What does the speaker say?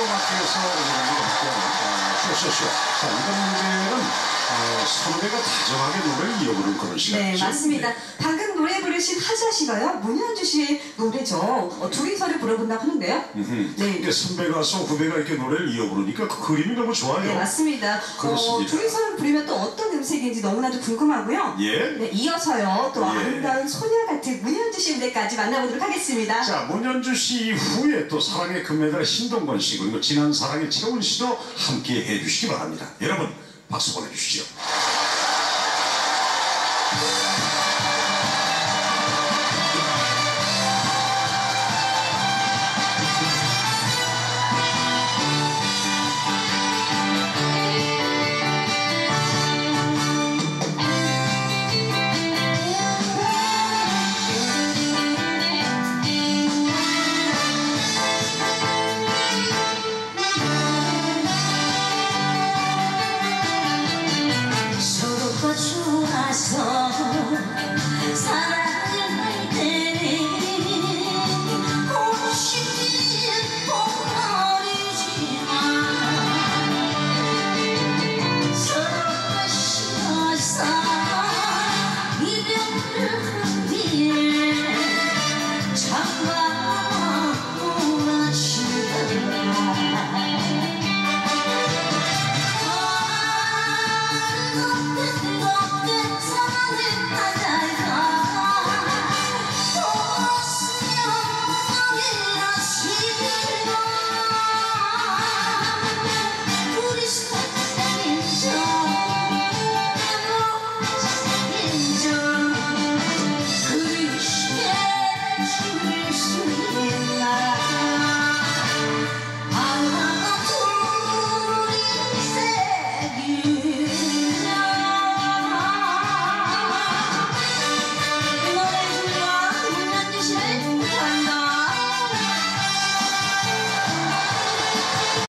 오늘도 함께하는 아, 쇼쇼쇼. 자, 이번 무대는 어, 선배가 다정하게 노래를 이어부르는 그런 네, 시간이죠. 맞습니다. 방금 노래 부르신 하자 씨가요, 문현주 씨의 노래죠. 어, 둘이서를 불러본다고 하는데요. 음, 네. 이게 선배 가서 후배가 이렇게 노래를 이어 부르니까 그 그림이 너무 좋아요. 네, 맞습니다. 어, 그렇습니다. 둘이서를 부르면 또 어떤 음색인지 너무나도 궁금하고요. 예. 네, 이어서요, 또 예. 아름다운 소녀 같은 문현주 씨 무대까지 만나보도록 하겠습니다. 자, 문현주 씨 이후에 또 사랑의 금메달 신동건 씨 그리고 지난 사랑의 채원 씨도 함께 해주시기 바랍니다. 여러분 박수 보내주시죠. Thank you.